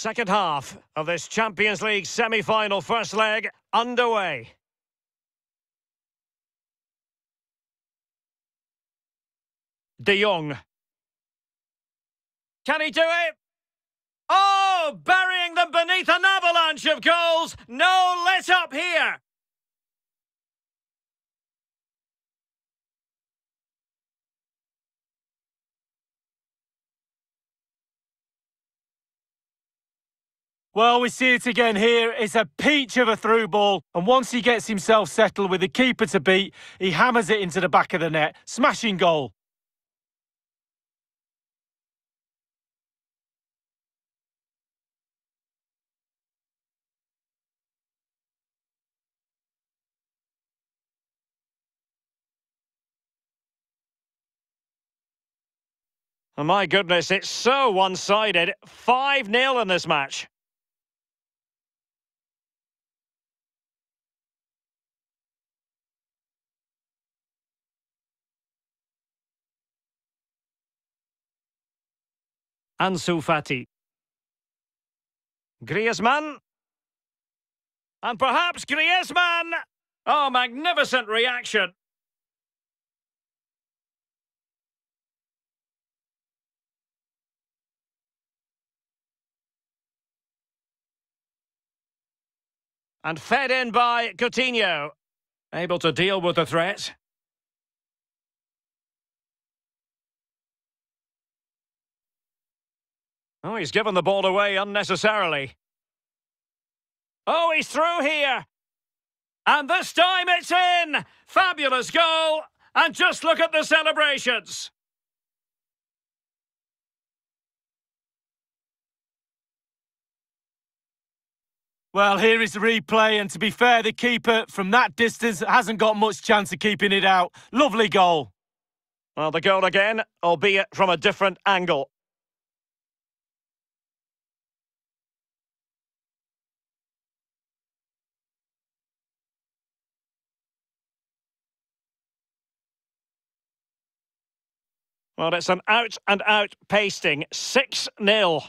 Second half of this Champions League semi-final first leg underway. De Jong. Can he do it? Oh, burying them beneath an avalanche of goals. No let up here. Well, we see it again here. It's a peach of a through ball. And once he gets himself settled with the keeper to beat, he hammers it into the back of the net. Smashing goal. Oh, my goodness, it's so one-sided. 5-0 in this match. Ansu Fati. Griezmann. And perhaps Griezmann! Oh, magnificent reaction. And fed in by Coutinho. Able to deal with the threat. Oh, he's given the ball away unnecessarily. Oh, he's through here. And this time it's in. Fabulous goal. And just look at the celebrations. Well, here is the replay, and to be fair, the keeper from that distance hasn't got much chance of keeping it out. Lovely goal. Well, the goal again, albeit from a different angle. Well, it's an out-and-out pasting. 6-0.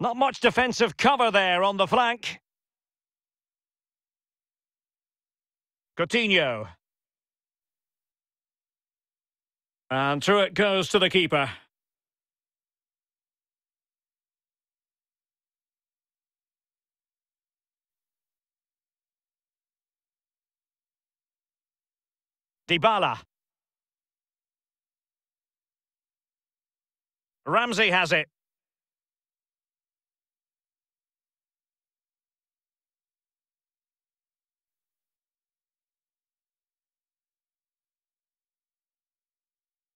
Not much defensive cover there on the flank. Coutinho. And through it goes to the keeper. Dybala. Ramsey has it.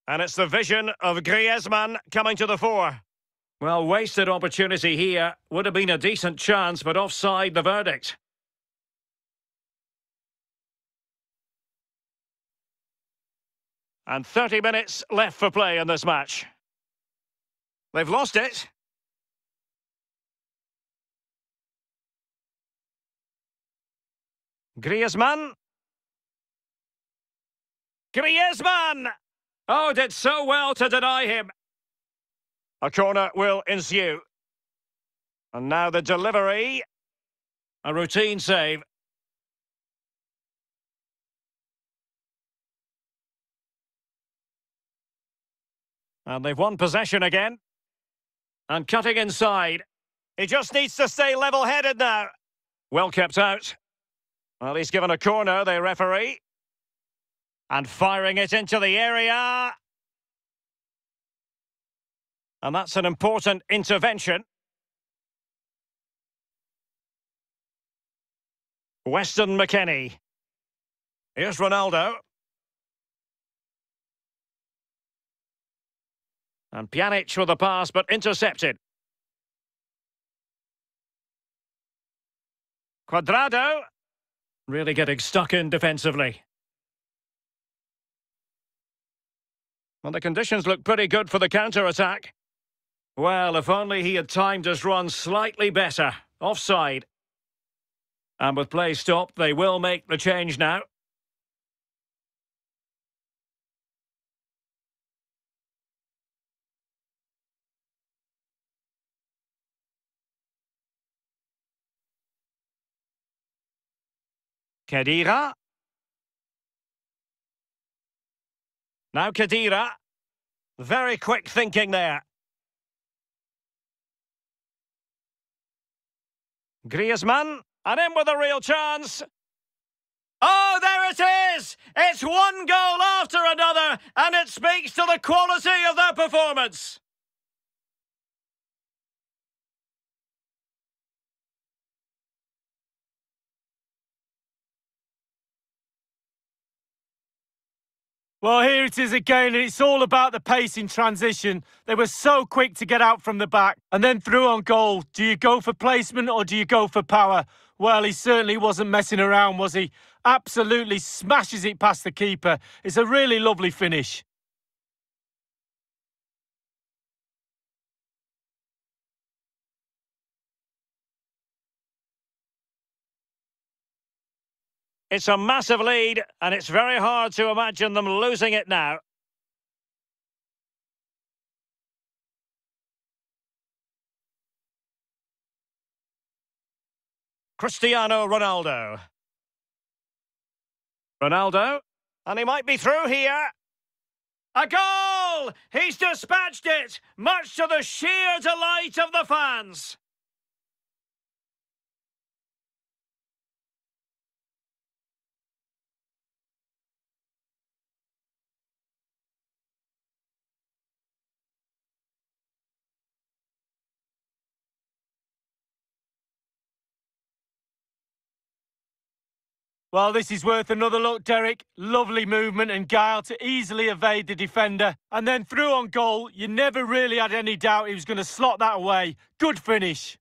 And it's the vision of Griezmann coming to the fore. Well, wasted opportunity here. Would have been a decent chance, but offside the verdict. And 30 minutes left for play in this match. They've lost it. Griezmann. Griezmann! Oh, did so well to deny him. A corner will ensue. And now the delivery. A routine save. And they've won possession again. And cutting inside. He just needs to stay level-headed now. Well kept out. Well, he's given a corner, the referee. And firing it into the area. And that's an important intervention. Weston McKennie. Here's Ronaldo. And Pjanic with the pass, but intercepted. Cuadrado. Really getting stuck in defensively. Well, the conditions look pretty good for the counter-attack. Well, if only he had timed his run slightly better. Offside. And with play stopped, they will make the change now. Khedira. Now Khedira. Very quick thinking there. Griezmann, and in with a real chance. Oh, there it is! It's one goal after another, and it speaks to the quality of their performance. Well, here it is again, and it's all about the pace in transition. They were so quick to get out from the back and then through on goal. Do you go for placement or do you go for power? Well, he certainly wasn't messing around, was he? Absolutely smashes it past the keeper. It's a really lovely finish. It's a massive lead, and it's very hard to imagine them losing it now. Cristiano Ronaldo. Ronaldo, and he might be through here. A goal! He's dispatched it, much to the sheer delight of the fans. Well, this is worth another look, Derek. Lovely movement and guile to easily evade the defender. And then through on goal, you never really had any doubt he was going to slot that away. Good finish.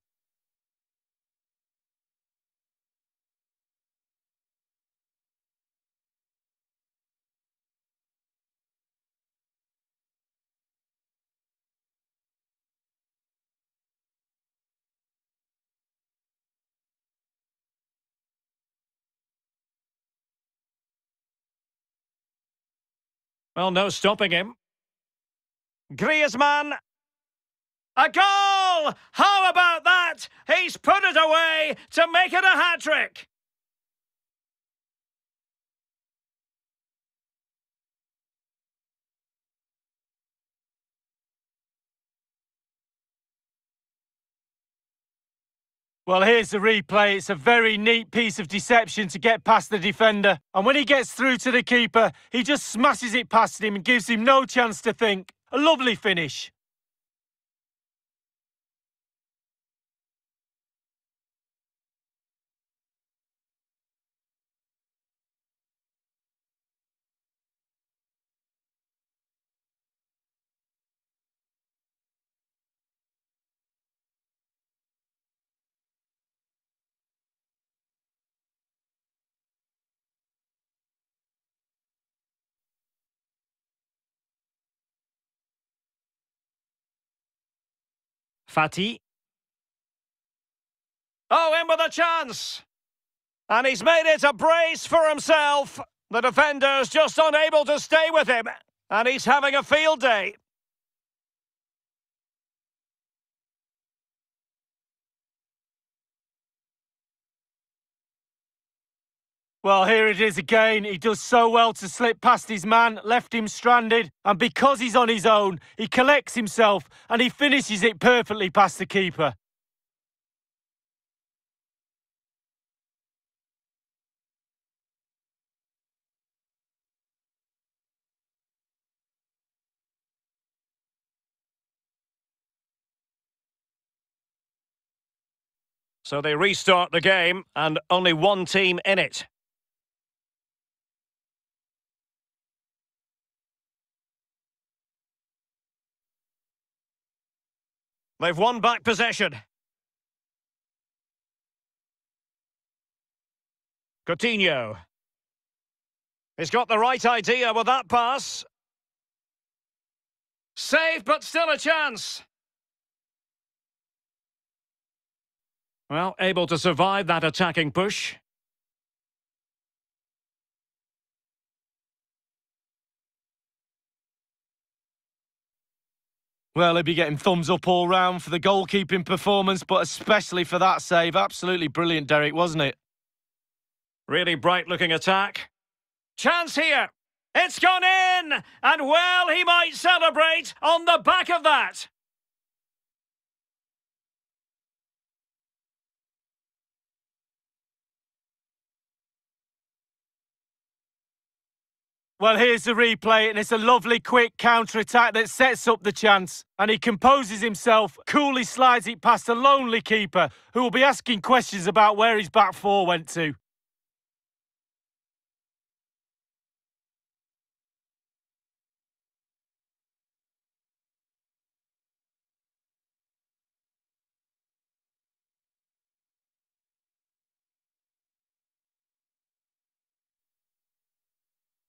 Well, no stopping him. Griezmann. A goal! How about that? He's put it away to make it a hat-trick. Well, here's the replay. It's a very neat piece of deception to get past the defender. And when he gets through to the keeper, he just smashes it past him and gives him no chance to think. A lovely finish. Fati. Oh, in with a chance! And he's made it a brace for himself. The defender's just unable to stay with him. And he's having a field day. Well, here it is again. He does so well to slip past his man, left him stranded, and because he's on his own, he collects himself and he finishes it perfectly past the keeper. So they restart the game, and only one team in it. They've won back possession. Coutinho. He's got the right idea with that pass. Save, but still a chance. Well, able to survive that attacking push. Well, he'll be getting thumbs up all round for the goalkeeping performance, but especially for that save. Absolutely brilliant, Derek, wasn't it? Really bright looking attack. Chance here. It's gone in! And well, he might celebrate on the back of that. Well, here's the replay, and it's a lovely quick counter-attack that sets up the chance. And he composes himself, coolly slides it past a lonely keeper, who will be asking questions about where his back four went to.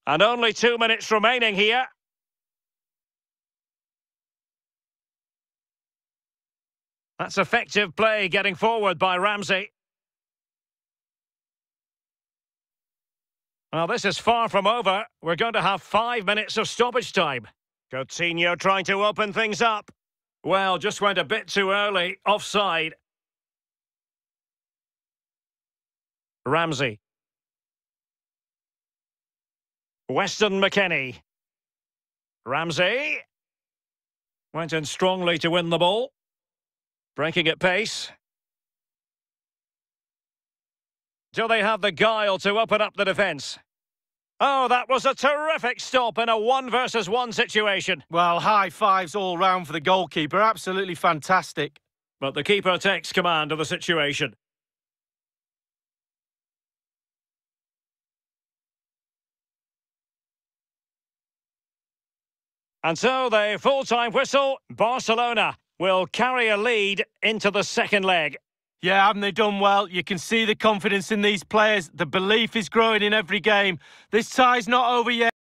And only two minutes remaining here. That's effective play getting forward by Ramsey. Well, this is far from over. We're going to have five minutes of stoppage time. Coutinho trying to open things up. Well, just went a bit too early. Offside. Ramsey. Weston McKennie. Ramsey. Went in strongly to win the ball. Breaking at pace. Do they have the guile to open up the defence? Oh, that was a terrific stop in a one versus one situation. Well, high fives all round for the goalkeeper. Absolutely fantastic. But the keeper takes command of the situation. And so the full-time whistle, Barcelona will carry a lead into the second leg. Yeah, haven't they done well? You can see the confidence in these players. The belief is growing in every game. This tie's not over yet.